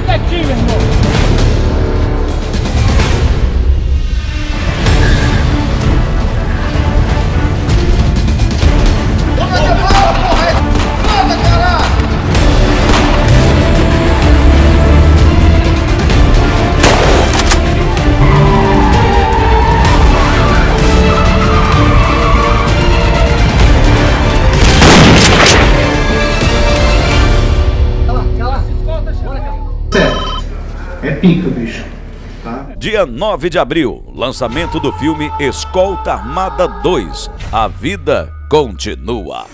ficar quietinho, irmão. É pica, bicho. Tá? Dia 9 de abril, lançamento do filme Escolta Armada 2. A vida continua.